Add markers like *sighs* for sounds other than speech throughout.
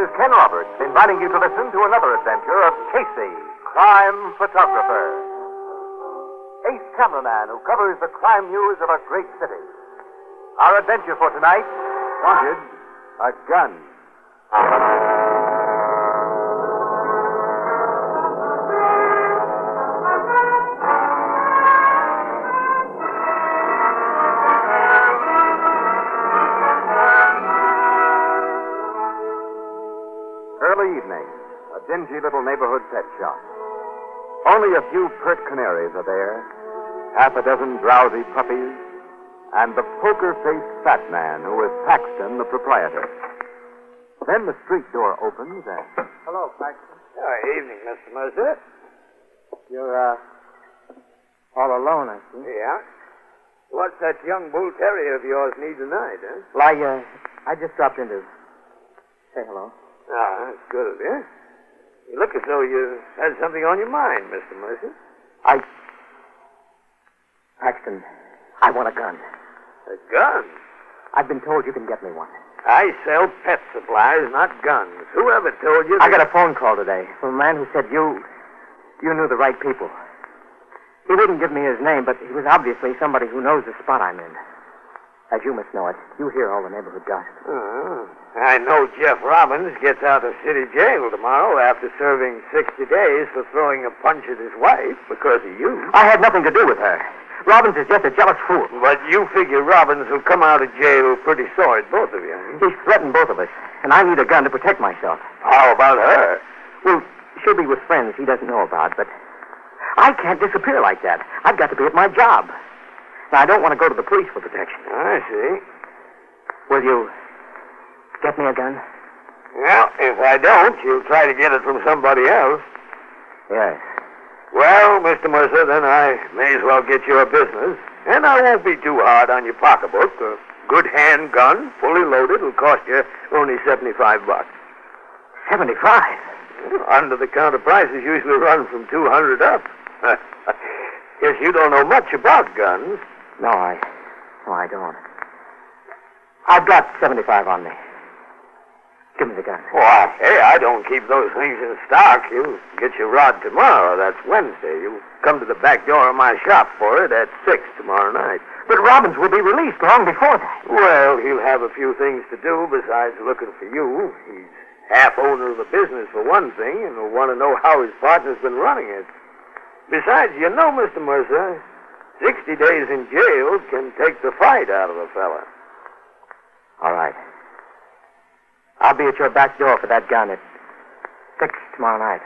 is Ken Roberts, inviting you to listen to another adventure of Casey, crime photographer. Ace cameraman who covers the crime news of a great city. Our adventure for tonight wanted a gun. A dingy little neighborhood pet shop. Only a few pert canaries are there, half a dozen drowsy puppies, and the poker faced fat man who is Paxton, the proprietor. Then the street door opens and. Hello, Paxton. Oh, evening, Mr. Mercer. You're, uh, all alone, I see. Yeah? What's that young bull terrier of yours need tonight, huh? Well, I, uh, I just dropped in to say hello. Ah, that's good of you. You look as though you had something on your mind, Mr. Mercer. I. Paxton, I want a gun. A gun? I've been told you can get me one. I sell pet supplies, not guns. Whoever told you I got a phone call today from a man who said you. you knew the right people. He wouldn't give me his name, but he was obviously somebody who knows the spot I'm in. As you must know it, you hear all the neighborhood gossip. Oh, I know Jeff Robbins gets out of city jail tomorrow after serving 60 days for throwing a punch at his wife because of you. I had nothing to do with her. Robbins is just a jealous fool. But you figure Robbins will come out of jail pretty sore at both of you. He's threatened both of us, and I need a gun to protect myself. How about her? Well, she'll be with friends he doesn't know about, but I can't disappear like that. I've got to be at my job. Now, I don't want to go to the police for protection. I see. Will you get me a gun? Well, if I don't, you'll try to get it from somebody else. Yes. Well, Mr. Mercer, then I may as well get you a business. And I won't be too hard on your pocketbook. A good handgun, fully loaded, will cost you only 75 bucks. 75. Under the counter prices usually run from 200 up. *laughs* Guess you don't know much about guns. No, I. No, I don't. I've got 75 on me. Give me the gun. Why, hey, I don't keep those things in stock. You get your rod tomorrow. That's Wednesday. You come to the back door of my shop for it at 6 tomorrow night. But Robbins will be released long before that. Well, he'll have a few things to do besides looking for you. He's half owner of the business, for one thing, and will want to know how his partner's been running it. Besides, you know, Mr. Mercer, 60 days in jail can take the fight out of a fella. All right. I'll be at your back door for that gun at 6 tomorrow night.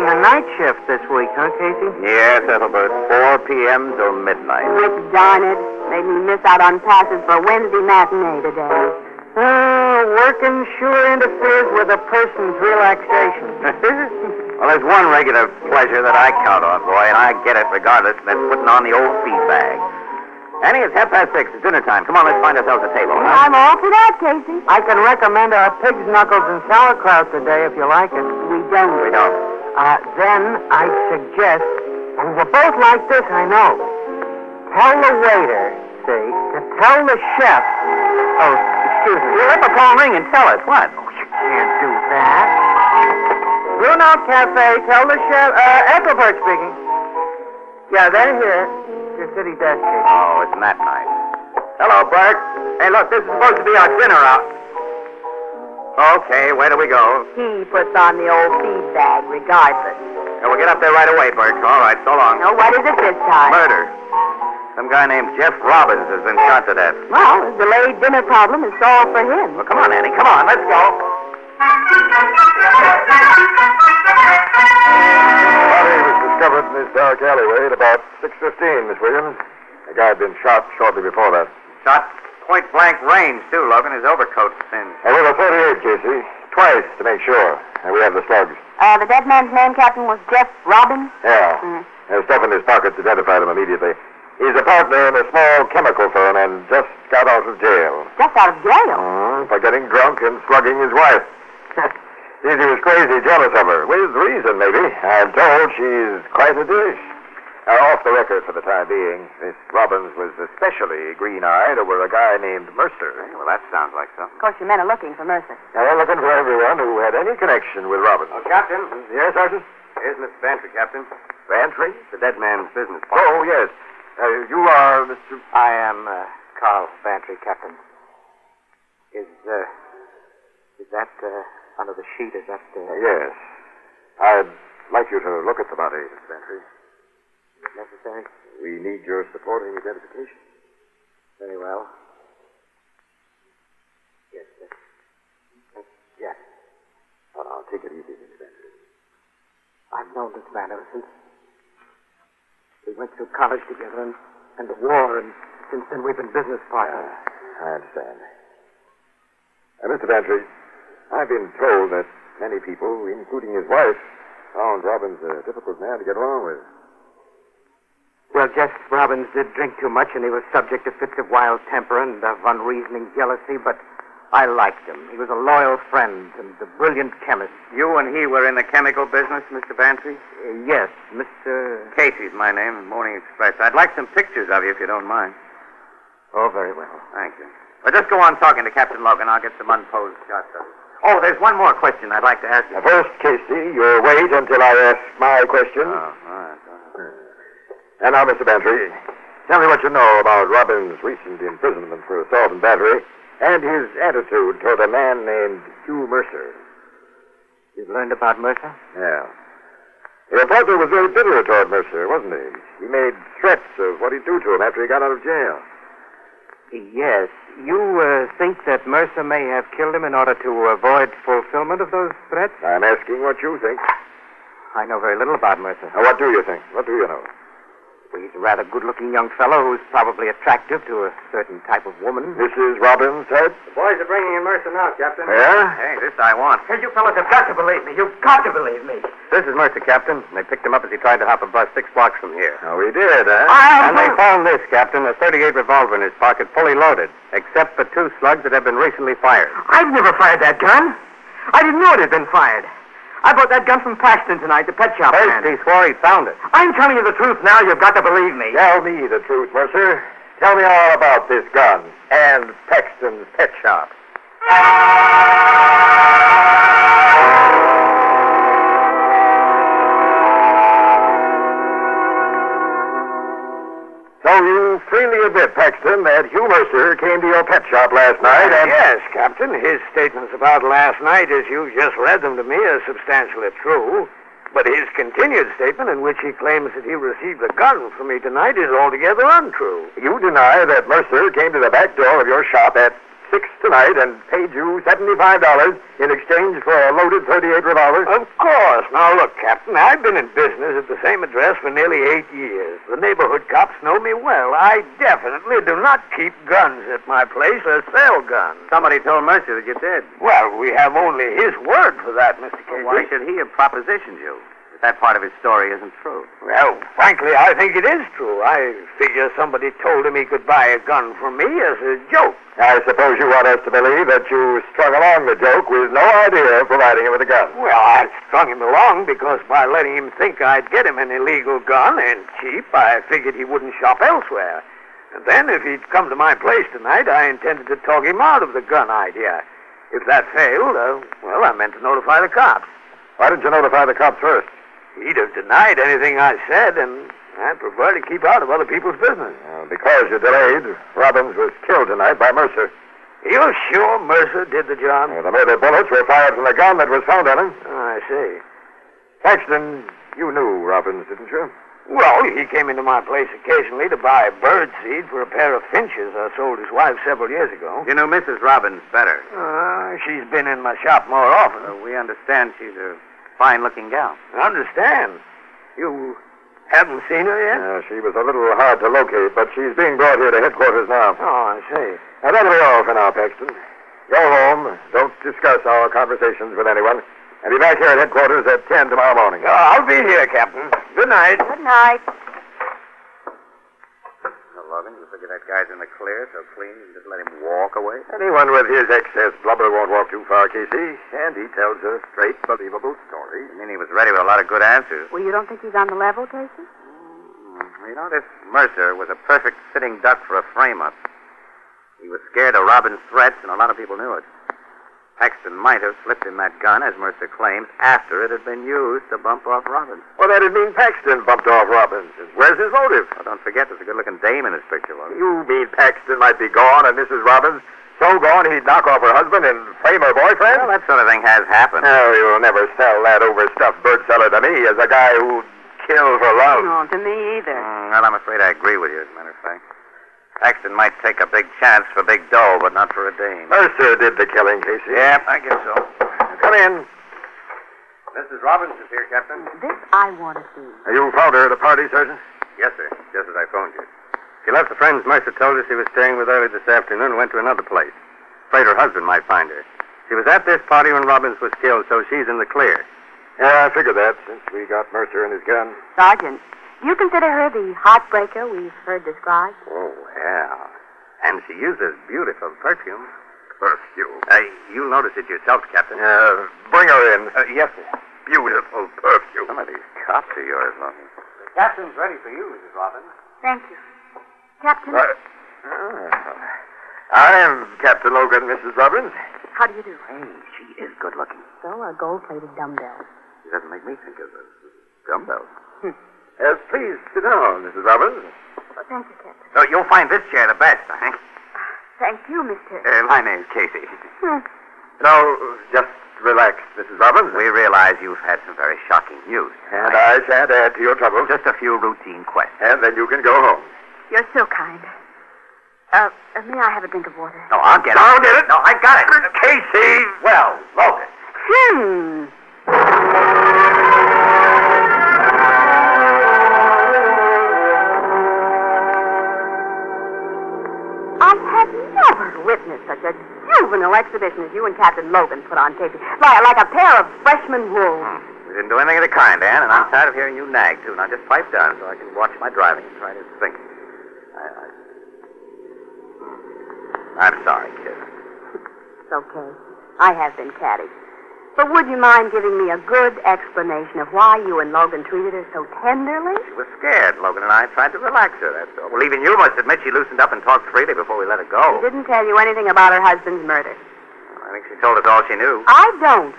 Working the night shift this week, huh, Casey? Yes, Ethelbert. 4 p.m. till midnight. Rick, darn it. Made me miss out on passes for Wednesday matinee today. Oh, working sure interferes with a person's relaxation. *laughs* well, there's one regular pleasure that I count on, boy, and I get it regardless, and that's putting on the old feed bag. Annie, it's half past six. It's dinner time. Come on, let's find ourselves a table. huh? I'm all for that, Casey. I can recommend our pig's knuckles and sauerkraut today if you like it. We don't. We don't. Uh, then I'd suggest, and we're both like this, I know. Tell the waiter, see, to tell the chef. Oh, excuse me. Let the phone ring and tell us. What? Oh, you can't do that. Blue Note Cafe, tell the chef. Uh, Ethelbert speaking. Yeah, they're here. Your city desk, Oh, isn't that nice? Hello, Bert. Hey, look, this is supposed to be our dinner out. Okay, where do we go? He puts on the old feed bag regardless. Yeah, we'll get up there right away, Bert. All right, so long. Now, what is it this time? Murder. Some guy named Jeff Robbins has been shot to death. Well, the delayed dinner problem is solved for him. Well, come on, Annie. Come on, let's go. Body was discovered in this dark alleyway at about 6.15, Miss Williams. The guy had been shot shortly before that. Shot point blank range, too, Logan. His overcoat's thin. A little 38, Casey. Twice, to make sure. And we have the slugs. Uh, the dead man's name, Captain, was Jeff Robbins? Yeah. Mm. And stuff in his pockets identified him immediately. He's a partner in a small chemical firm and just got out of jail. Just out of jail. Mm, for getting drunk and slugging his wife. *laughs* Says he was crazy jealous of her. With reason, maybe. I'm told she's quite a dish. Now, off the record for the time being, Miss Robbins was especially green-eyed over a guy named Mercer. Well, that sounds like something. Of course, your men are looking for Mercer. Now, they're looking for everyone who had any connection with Robbins. Oh, Captain. Yes, Sergeant? Here's Mr. Bantry, Captain. Bantry? The dead man's business partner. Oh, yes. Uh, you are Mr. I am uh, Carl Bantry, Captain. Is uh, is that uh, under the sheet? Is that? Uh, Yes. I'd like you to look at the body, Miss Bantry. Necessary? We need your support supporting identification. Very well. Yes, sir. Yes. But I'll take it easy, Miss Bantry. I've known this man ever since. We went through college together and, and the war, and since then we've been business partners. I understand. Uh, Mr. Bantry, I've been told that many people, including his wife, found Robbins a difficult man to get along with. Well, Jeff Robbins did drink too much, and he was subject to fits of wild temper and of unreasoning jealousy, but I liked him. He was a loyal friend and a brilliant chemist. You and he were in the chemical business, Mr. Bantry? Uh, yes, Mr. Casey's my name, Morning Express. I'd like some pictures of you if you don't mind. Oh, very well. Thank you. Well, just go on talking to Captain Logan. I'll get some unposed shots of you. Oh, there's one more question I'd like to ask you. Now, first, Casey, you'll wait until I ask my question. Oh, all right. And now, Mr. Bantry, tell me what you know about Robbins' recent imprisonment for assault and battery and his attitude toward a man named Hugh Mercer. You've learned about Mercer? Yeah. Your partner was very bitter toward Mercer, wasn't he? He made threats of what he'd do to him after he got out of jail. Yes. You uh, think that Mercer may have killed him in order to avoid fulfillment of those threats? I'm asking what you think. I know very little about Mercer. Now, what do you think? What do you know? Well, he's a rather good-looking young fellow who's probably attractive to a certain type of woman. Mrs. Robbins said? The boys are bringing in Mercer now, Captain. Yeah? Hey, this I want. Hey, you fellows have got to believe me. You've got to believe me. This is Mercer, Captain. And they picked him up as he tried to hop a bus six blocks from here. Oh, we did, huh? And uh-huh. they found this, Captain, a 38 revolver in his pocket, fully loaded, except for two slugs that have been recently fired. I've never fired that gun. I didn't know it had been fired. I bought that gun from Paxton tonight, the pet shop First, man. he swore he found it. I'm telling you the truth now. You've got to believe me. Tell me the truth, Mercer. Tell me all about this gun and Paxton's pet shop. You a bit, Paxton, that Hugh Mercer came to your pet shop last uh, night and... Yes, Captain. His statements about last night, as you've just read them to me, are substantially true. But his continued statement, in which he claims that he received a gun from me tonight, is altogether untrue. You deny that Mercer came to the back door of your shop at 6 tonight and paid you $75 in exchange for a loaded 38 revolver? Of course. Now, look, Captain, I've been in business at the same address for nearly eight years. The neighborhood cops know me well. I definitely do not keep guns at my place or sell guns. Somebody told Mercer that you did. Well, we have only his word for that, Mr. Casey. Why should he have propositioned you? If that part of his story isn't true. Well, frankly, I think it is true. I figure somebody told him he could buy a gun from me as a joke. I suppose you want us to believe that you strung along the joke with no idea of providing him with a gun. Well, I strung him along because by letting him think I'd get him an illegal gun and cheap, I figured he wouldn't shop elsewhere. And then, if he'd come to my place tonight, I intended to talk him out of the gun idea. If that failed, uh, well, I meant to notify the cops. Why didn't you notify the cops first? He'd have denied anything I said, and I prefer to keep out of other people's business. Uh, because you delayed, Robbins was killed tonight by Mercer. You sure Mercer did the job? Uh, the murder bullets were fired from the gun that was found on him. Oh, I see. Paxton, you knew Robbins, didn't you? Well, he came into my place occasionally to buy bird seed for a pair of finches I sold his wife several years ago. You know Mrs. Robbins better. Uh, she's been in my shop more often. Uh, we understand she's a fine-looking gal. Understand? You haven't seen her yet? She was a little hard to locate, but she's being brought here to headquarters now. Oh, I see. Now, that'll be all for now, Paxton. Go home. Don't discuss our conversations with anyone. And be back here at headquarters at 10 tomorrow morning. Oh, I'll be here, Captain. Good night. Good night. Hello, Logan? You that guy's in the clear so clean you just let him walk away? Anyone with his excess blubber won't walk too far, Casey. And he tells a straight, believable story. I mean, he was ready with a lot of good answers. Well, you don't think he's on the level, Casey? Mm, You know, this Mercer was a perfect sitting duck for a frame-up. He was scared of Robbins' threats, and a lot of people knew it. Paxton might have slipped him that gun, as Mercer claims, after it had been used to bump off Robbins. Well, that'd mean Paxton bumped off Robinson. Where's his motive? Well, don't forget, there's a good-looking dame in this picture, Logan. You mean Paxton might be gone and Mrs. Robbins so gone he'd knock off her husband and frame her boyfriend? Well, that sort of thing has happened. Oh, you'll never sell that overstuffed bird seller to me as a guy who'd kill for love. No, to me either. Mm, well, I'm afraid I agree with you, as a matter of fact. Paxton might take a big chance for big dough, but not for a dame. Mercer did the killing, Casey. Yeah, I guess so. Come in. Mrs. Robbins is here, Captain. This I want to see. You found her at a party, Sergeant? Yes, sir. Just as I phoned you. She left the friends Mercer told us she was staying with early this afternoon and went to another place. Afraid her husband might find her. She was at this party when Robbins was killed, so she's in the clear. Yeah, I figured that since we got Mercer and his gun. Sergeant, do you consider her the heartbreaker we've heard described? Oh, yeah. And she uses beautiful perfume. Perfume. Uh, you'll notice it yourself, Captain. Uh, bring her in. Uh, yes, sir. Beautiful perfume. Some of these cops are yours, Logan. The captain's ready for you, Mrs. Robbins. Thank you. Captain, Uh, oh. I'm Captain Logan, Mrs. Robbins. how do you do? Hey, she is good looking. So are gold-plated dumbbells. She doesn't make me think of a dumbbell. Uh, please sit down, Mrs. Robbins. Well, thank you, Captain. So you'll find this chair the best, I think. Thank you, Mr. Uh, my name's Casey. Hmm. Now, just relax, Mrs. Robbins. We realize you've had some very shocking news. And I shan't add to your trouble. Just a few routine questions. And then you can go home. You're so kind. Uh, uh, may I have a drink of water? No, I'll get it. I'll get it. No, I got it. Casey! Well, Logan. Hmm. Witnessed such a juvenile exhibition as you and Captain Logan put on, Casey. Like, like a pair of freshman wolves. Hmm. We didn't do anything of the kind, Ann, and I'm tired of hearing you nag, too. Now just pipe down so I can watch my driving and try to think. I, I... I'm sorry, kid. It's okay. I have been catty. But would you mind giving me a good explanation of why you and Logan treated her so tenderly? She was scared. Logan and I tried to relax her, that's all. Well, even you must admit she loosened up and talked freely before we let her go. She didn't tell you anything about her husband's murder. I think she told us all she knew. I don't.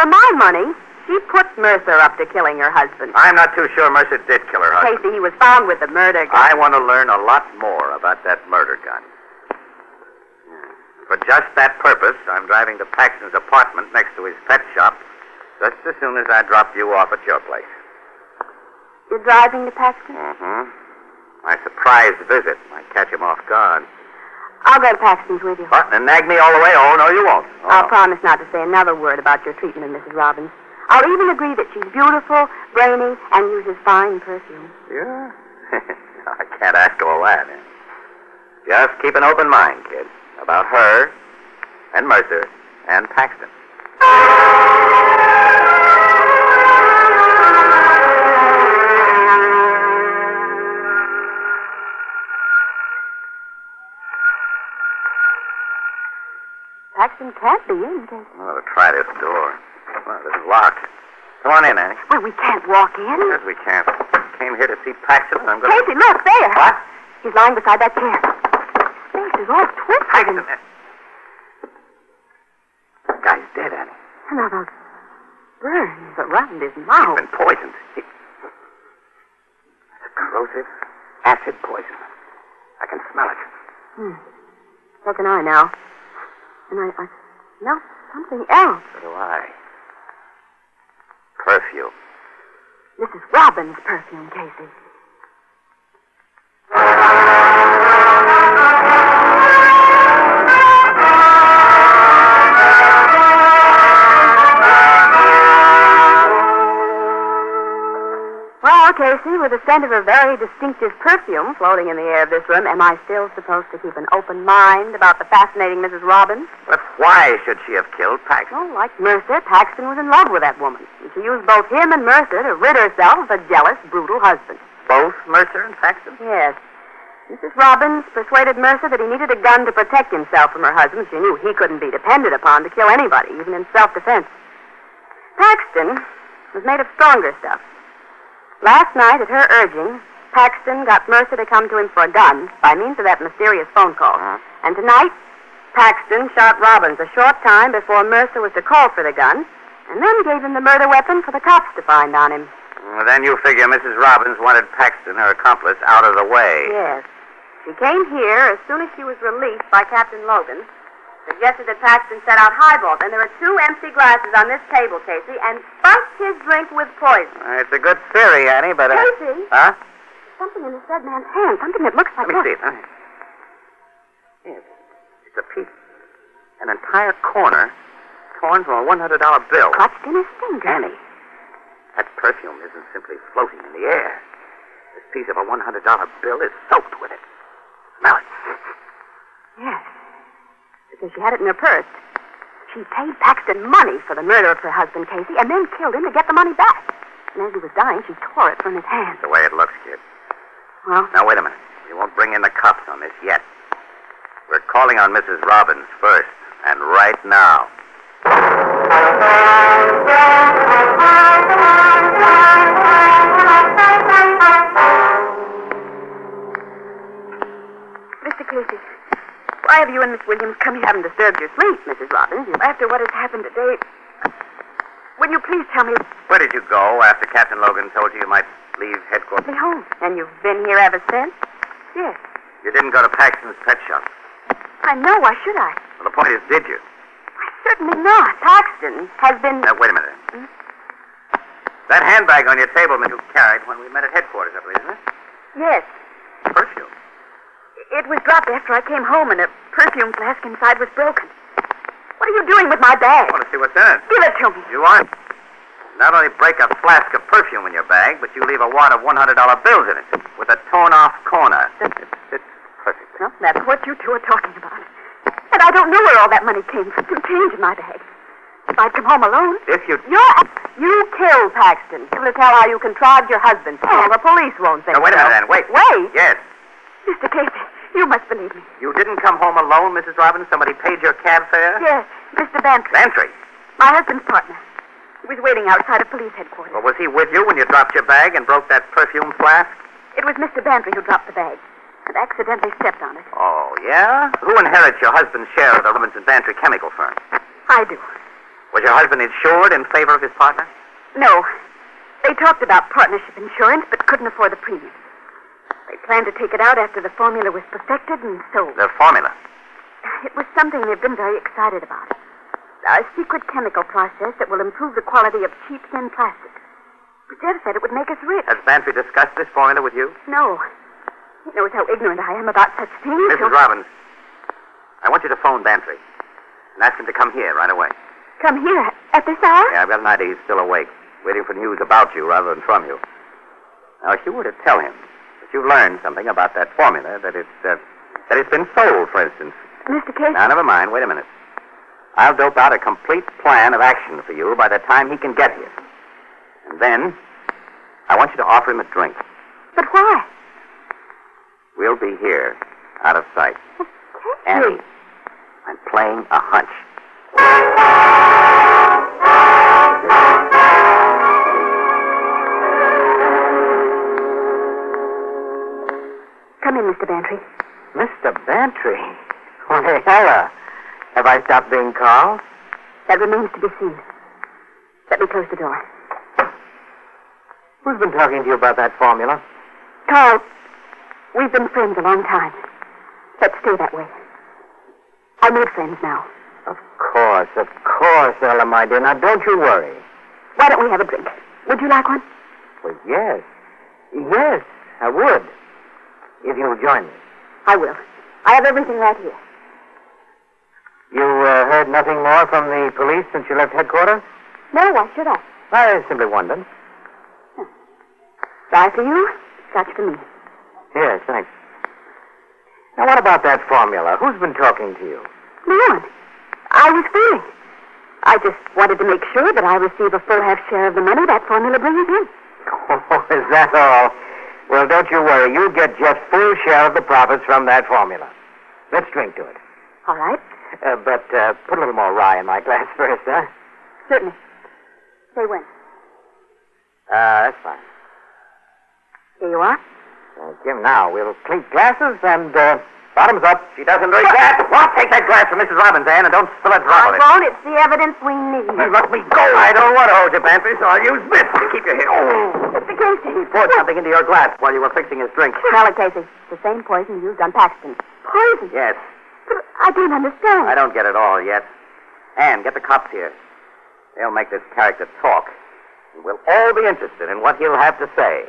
For my money, she put Mercer up to killing her husband. I'm not too sure Mercer did kill her husband. Casey, he was found with the murder gun. I want to learn a lot more about that murder gun. For just that purpose, I'm driving to Paxton's apartment next to his pet shop just as soon as I drop you off at your place. You're driving to Paxton? Mm-hmm. My surprise visit might catch him off guard. I'll go to Paxton's with you. What? And nag me all the way? Oh, no, you won't. Oh. I'll promise not to say another word about your treatment of Mrs. Robbins. I'll even agree that she's beautiful, brainy, and uses fine perfume. Yeah? *laughs* I can't ask all that. Just keep an open mind, kid, about her and Mercer and Paxton. Paxton can't be in, Casey. Well, to try this door. Well, this is locked. Come on in, Annie. Well, we can't walk in. Yes, we can't. Came here to see Paxton, and I'm going Casey, look, there. What? He's lying beside that chair. His face is all twisted. Paxton. And, The guy's dead, Annie. and now those burns around his He's mouth. been poisoned. He... It's a corrosive acid poison. I can smell it. Hmm. So can I now. And I, I smell something else. So do I. Perfume. Mrs. Robbins' perfume, Casey. Casey, with the scent of a very distinctive perfume floating in the air of this room, am I still supposed to keep an open mind about the fascinating Mrs. Robbins? But why should she have killed Paxton? Well, like Mercer, Paxton was in love with that woman. And she used both him and Mercer to rid herself of a jealous, brutal husband. Both Mercer and Paxton? Yes. Mrs. Robbins persuaded Mercer that he needed a gun to protect himself from her husband. She knew he couldn't be depended upon to kill anybody, even in self-defense. Paxton was made of stronger stuff. Last night, at her urging, Paxton got Mercer to come to him for a gun by means of that mysterious phone call. Uh-huh. And tonight, Paxton shot Robbins a short time before Mercer was to call for the gun, and then gave him the murder weapon for the cops to find on him. Well, then you figure Mrs. Robbins wanted Paxton, her accomplice, out of the way. Yes. She came here as soon as she was released by Captain Logan. Suggested that Paxton set out highballs, and there are two empty glasses on this table, Casey, and spiked his drink with poison. Uh, it's a good theory, Annie, but... Uh... Casey? Huh? Something in this dead man's hand, something that looks like Let me see it. Yes. It's a piece. An entire corner torn from a $100 bill. clutched in his finger. Annie, that perfume isn't simply floating in the air. This piece of a $100 bill is soaked with it. Smell it. Yes. Because she had it in her purse. She paid Paxton money for the murder of her husband, Casey, and then killed him to get the money back. And as he was dying, she tore it from his hand. The way it looks, kid. Well, Now, wait a minute. We won't bring in the cops on this yet. We're calling on Mrs. Robbins first, and right now. Mr. Casey, why have you and Miss Williams come here? haven't disturbed your sleep, Mrs. Robbins. After what has happened today, will you please tell me Where did you go after Captain Logan told you you might leave headquarters? me home? And you've been here ever since? Yes. You didn't go to Paxton's pet shop. I know. Why should I? Well, the point is, did you? Certainly not. Paxton has been. Now, wait a minute. Hmm? That handbag on your table that you carried when we met at headquarters, I believe, isn't it? Yes. Perfume. It was dropped after I came home, and a perfume flask inside was broken. What are you doing with my bag? I want to see what's in it. Give it to me. You want? Not only break a flask of perfume in your bag, but you leave a wad of $100 bills in it with a torn off corner. It fits perfectly. Well, that's what you two are talking about. And I don't know where all that money came from. Some change in my bag. If I'd come home alone. If you. You're. You killed Paxton. Tell how you contrived your husband. Oh, the police won't think Now, wait a so. minute, Ann. Wait. Wait. Yes. Mr. Casey, you must believe me. You didn't come home alone, Mrs. Robbins? Somebody paid your cab fare? Yes, Mr. Bantry. Bantry. My husband's partner. He was waiting outside of police headquarters. Well, was he with you when you dropped your bag and broke that perfume flask? It was Mr. Bantry who dropped the bag and accidentally stepped on it. Oh, yeah? Who inherits your husband's share of the Robinson Bantry chemical firm? I do. Was your husband insured in favor of his partner? No. They talked about partnership insurance, but couldn't afford the premium. They planned to take it out after the formula was perfected and sold. The formula. It was something they've been very excited about. A secret chemical process that will improve the quality of cheap thin plastic. Jeff said it would make us rich. Has Bantry discussed this formula with you? No. He knows how ignorant I am about such things. Mrs. Robbins, I want you to phone Bantry and ask him to come here right away. Come here at this hour? Yeah, I've got an idea he's still awake, waiting for news about you rather than from you. Now, if you were to tell him you've learned something about that formula, that it's uh, that it's been sold, for instance. Mr. Casey. Now, never mind. Wait a minute. I'll dope out a complete plan of action for you by the time he can get here. And then, I want you to offer him a drink. But why? We'll be here, out of sight. Casey. Annie, I'm playing a hunch. Come in, Mr. Bantry. Mr. Bantry. Why, Ella. Have I stopped being called? That remains to be seen. Let me close the door. Who's been talking to you about that formula? Carl, we've been friends a long time. Let's stay that way. I made friends now. Of course, of course, Ella, my dear. Now, don't you worry. Why don't we have a drink? Would you like one? Well, yes. Yes, I would. If you'll join me. I will. I have everything right here. You uh, heard nothing more from the police since you left headquarters? No, why should I? I simply wondered. Try for you, such for me. Yes, thanks. Now, what about that formula? Who's been talking to you? No one. I was fooling. I just wanted to make sure that I receive a full half share of the money that formula brings in. *laughs* Oh, is that all? Well, don't you worry. You'll get Jeff's full share of the profits from that formula. Let's drink to it. All right. Uh, but uh, put a little more rye in my glass *laughs* first, huh? Certainly. Say when. Uh, that's fine. Here you are. Thank you. Now, we'll clink glasses and uh, bottoms up. She doesn't drink that. What? Take that glass from Mrs. Robbins, Ann, and don't spill a drop I of it. won't. It's the evidence we need. Let me go. I don't want to hold you, Bantry, so I'll use this to keep you here. Oh. Mr. Casey. He poured something into your glass while you were fixing his drink. Smell it, Casey. The same poison used on Paxton. Poison? Yes. But I don't understand. I don't get it all yet. Ann, get the cops here. They'll make this character talk. And we'll all be interested in what he'll have to say.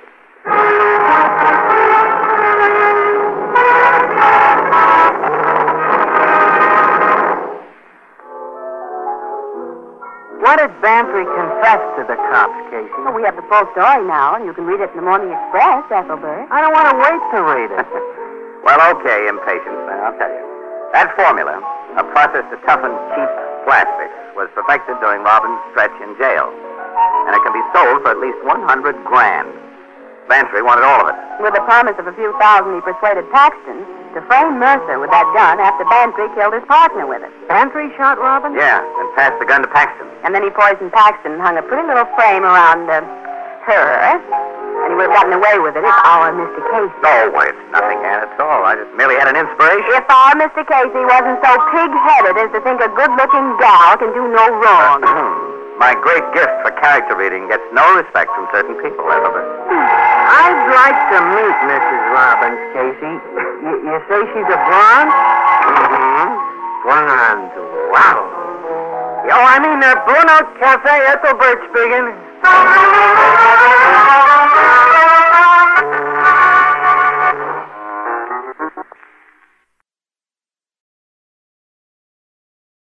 Did Bantry confess to the cops, Casey? Well, we have the full story now, and you can read it in the Morning Express, Ethelbert. I don't want to wait to read it. *laughs* Well, okay, impatience, then I'll tell you. That formula, a process to toughen cheap plastics, was perfected during Robbins' stretch in jail. And it can be sold for at least 100 grand. Bantry wanted all of it. With the promise of a few thousand, he persuaded Paxton to frame Mercer with that gun after Bantry killed his partner with it. Bantry shot Robbins? Yeah, and passed the gun to Paxton. And then he poisoned Paxton and hung a pretty little frame around uh, her. And he would have gotten away with it if our Mr. Casey. No, why, it's nothing, Ann, at all. I just merely had an inspiration. If our Mr. Casey wasn't so pig-headed as to think a good-looking gal can do no wrong. *clears throat* My great gift for character reading gets no respect from certain people, Ethelbert. *sighs* *clears throat* I'd like to meet Mrs. Robbins, Casey. You, you say she's a blonde? Mm-hmm. Blonde. Wow. Yo, I mean, uh, Blue Note Cafe, Ethelbert speaking.